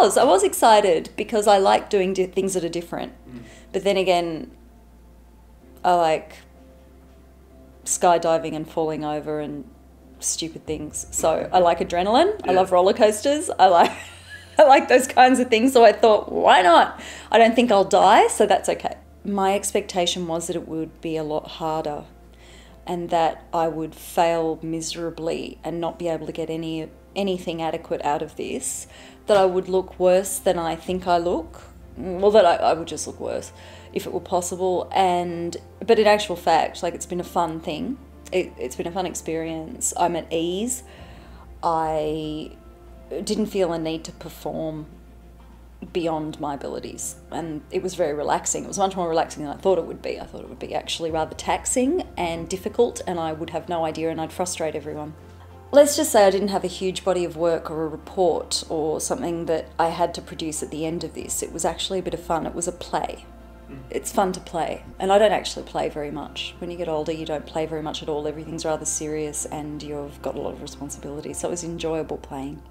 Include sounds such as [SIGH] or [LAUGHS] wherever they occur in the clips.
was. I was excited because I like doing di- things that are different. Mm. But then again, I like skydiving and falling over and stupid things. So I like adrenaline. I love roller coasters. I like [LAUGHS] I like those kinds of things. So I thought, why not? I don't think I'll die, so that's okay. My expectation was that it would be a lot harder and that I would fail miserably and not be able to get any anything adequate out of this. That I would look worse than I think I look. Mm, well, that I, I would just look worse if it were possible. And but in actual fact, like it's been a fun thing. It, it's been a fun experience. I'm at ease. I didn't feel a need to perform beyond my abilities and it was very relaxing it was much more relaxing than i thought it would be i thought it would be actually rather taxing and difficult and i would have no idea and i'd frustrate everyone let's just say i didn't have a huge body of work or a report or something that i had to produce at the end of this. It was actually a bit of fun. It was a play. Mm. It's fun to play. And i don't actually play very much. When you get older you don't play very much at all. Everything's rather serious and you've got a lot of responsibility so it was enjoyable playing.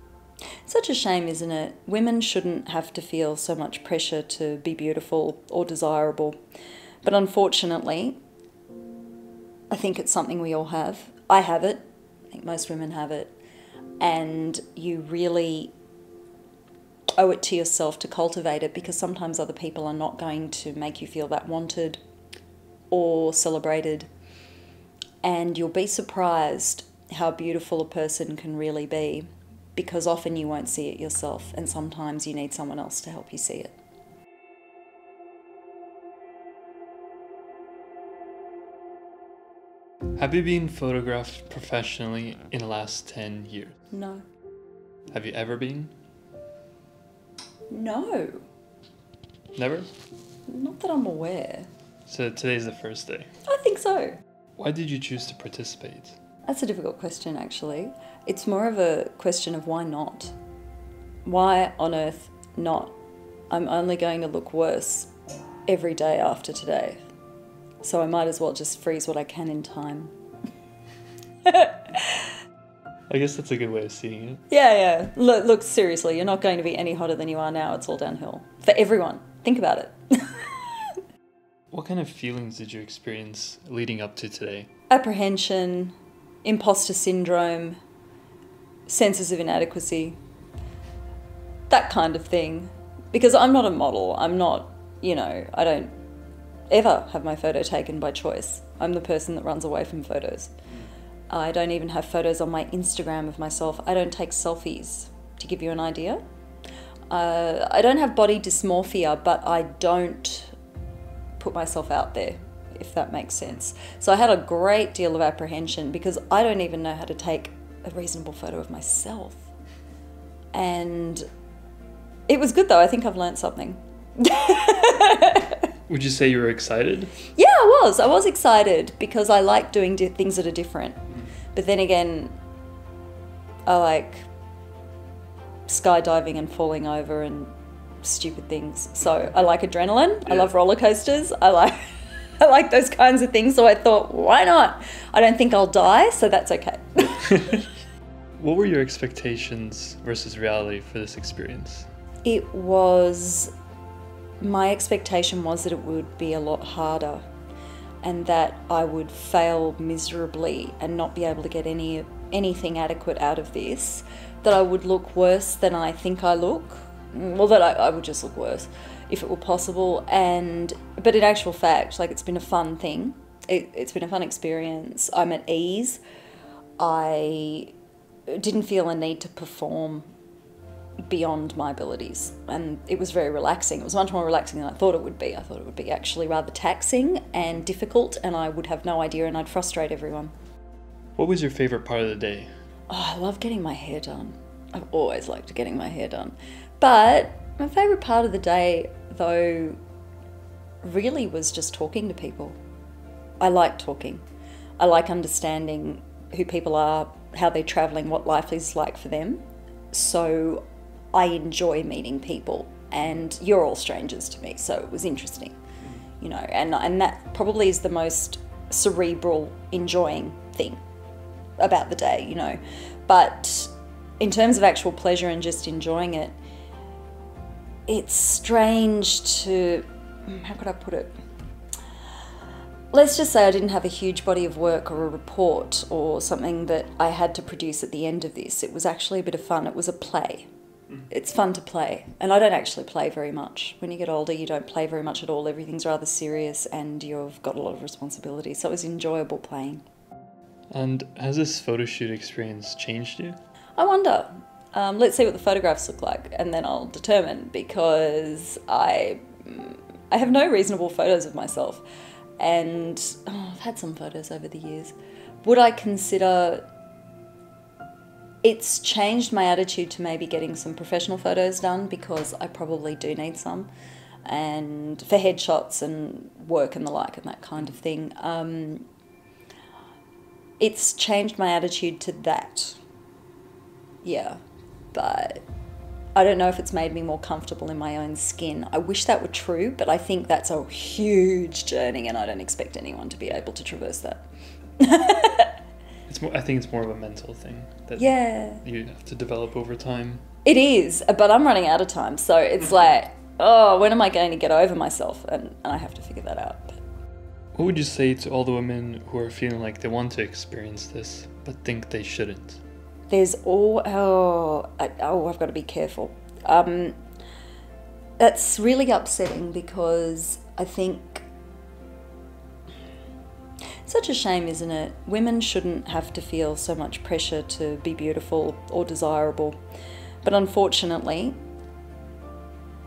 Such a shame, isn't it? Women shouldn't have to feel so much pressure to be beautiful or desirable. But unfortunately, I think it's something we all have. I have it. I think most women have it. And you really owe it to yourself to cultivate it because sometimes other people are not going to make you feel that wanted or celebrated. And you'll be surprised how beautiful a person can really be because often you won't see it yourself, and sometimes you need someone else to help you see it. Have you been photographed professionally in the last 10 years? No. Have you ever been? No. Never? Not that I'm aware. So today's the first day. I think so. Why did you choose to participate? That's a difficult question, actually. It's more of a question of why not? Why on earth not? I'm only going to look worse every day after today. So I might as well just freeze what I can in time. I guess that's a good way of seeing it. Yeah, yeah. Look, look, seriously, you're not going to be any hotter than you are now. It's all downhill. For everyone. Think about it. [LAUGHS] What kind of feelings did you experience leading up to today? Apprehension, imposter syndrome, senses of inadequacy, that kind of thing. Because I'm not a model. I'm not, you know, I don't ever have my photo taken by choice. I'm the person that runs away from photos. I don't even have photos on my Instagram of myself. I don't take selfies, to give you an idea. Uh, I don't have body dysmorphia, but I don't put myself out there, if that makes sense. So I had a great deal of apprehension because I don't even know how to take a reasonable photo of myself. And it was good though. I think I've learnt something. [LAUGHS] Would you say you were excited? Yeah, I was. I was excited because I like doing di- things that are different. Mm. But then again, I like skydiving and falling over and stupid things. So I like adrenaline. I love roller coasters. I like [LAUGHS] I like those kinds of things. So I thought, why not? I don't think I'll die, so that's okay. [LAUGHS] [LAUGHS] What were your expectations versus reality for this experience? it was my expectation was that it would be a lot harder and that I would fail miserably and not be able to get any anything adequate out of this that I would look worse than I think I look. Well that I, I would just look worse if it were possible. And but in actual fact like it's been a fun thing. It, it's been a fun experience. I'm at ease. I didn't feel a need to perform beyond my abilities and it was very relaxing. It was much more relaxing than i thought it would be. I thought it would be actually rather taxing and difficult and i would have no idea and i'd frustrate everyone. What was your favorite part of the day? oh, i love getting my hair done. I've always liked getting my hair done. But my favorite part of the day though really was just talking to people. I like talking. I like understanding who people are how they're traveling what life is like for them. So I enjoy meeting people, and you're all strangers to me, so it was interesting, you know, and and that probably is the most cerebral, enjoying thing about the day, you know. But in terms of actual pleasure and just enjoying it, it's strange to hmm, how could I put it? Let's just say I didn't have a huge body of work or a report or something that I had to produce at the end of this. It was actually a bit of fun. It was a play. It's fun to play. And I don't actually play very much. When you get older, you don't play very much at all. Everything's rather serious and you've got a lot of responsibility. So it was enjoyable playing. And has this photo shoot experience changed you? I wonder. Um, let's see what the photographs look like, and then I'll determine because I I have no reasonable photos of myself, and oh, I've had some photos over the years. Would I consider? It's changed my attitude to maybe getting some professional photos done because I probably do need some, and for headshots and work and the like and that kind of thing. Um, it's changed my attitude to that. Yeah, but I don't know if it's made me more comfortable in my own skin. I wish that were true, but I think that's a huge journey, and I don't expect anyone to be able to traverse that. [LAUGHS] It's more. I think it's more of a mental thing that Yeah, you have to develop over time. it is, but I'm running out of time, so it's [LAUGHS] like, oh, when am I going to get over myself? And, and I have to figure that out. What would you say to all the women who are feeling like they want to experience this but think they shouldn't? there's all oh, I, oh I've got to be careful. Um, that's really upsetting because I think such a shame, isn't it? Women shouldn't have to feel so much pressure to be beautiful or desirable, but unfortunately,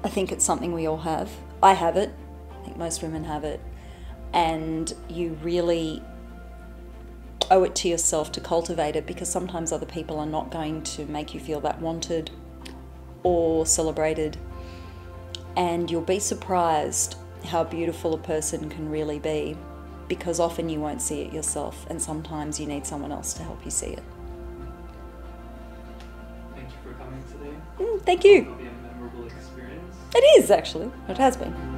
I think it's something we all have. I have it. I think most women have it, and you really owe it to yourself to cultivate it because sometimes other people are not going to make you feel that wanted or celebrated. And you'll be surprised how beautiful a person can really be because often you won't see it yourself, and sometimes you need someone else to help you see it. Thank you for coming today. Mm, thank you. It'll be a memorable experience. It is actually, it has been.